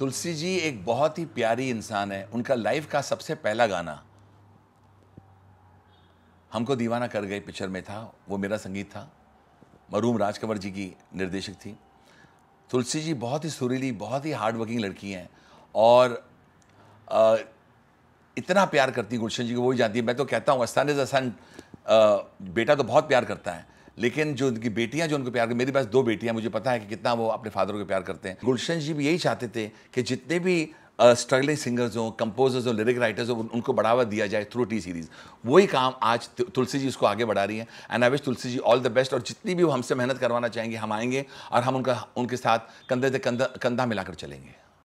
तुलसी जी एक बहुत ही प्यारी इंसान है। उनका लाइफ का सबसे पहला गाना। हमको दीवाना कर गए पिक्चर में था। वो मेरा संगीत था। मरूम राजकंवर जी की निर्देशक थी। तुलसी जी बहुत ही सुरीली बहुत ही हार्ड वर्किंग लड़की हैं। और आ, इतना प्यार करती गुलशन जी को वो ही जानती है। मैं तो कहता हूँ असान इज़ असान बेटा तो बहुत प्यार करता है। लेकिन जो उनकी बेटियाँ, जो उनको प्यार कर मेरे पास दो बेटियाँ मुझे पता है कि कितना वो अपने फादर को प्यार करते हैं। गुलशन जी भी यही चाहते थे कि जितने भी स्ट्रगलिंग सिंगर्स हो कंपोजर्स हो लिरिक राइटर्स हो उनको बढ़ावा दिया जाए थ्रू टी सीरीज़ वही काम आज तुलसी जी उसको आगे बढ़ा रही है। And I wish Tulsi ji all the best और जितनी भी वो हमसे मेहनत करवाना चाहेंगे, हम आएँगे और हम उनका, उनके साथ कंधे से कंधा कंधा मिलाकर चलेंगे।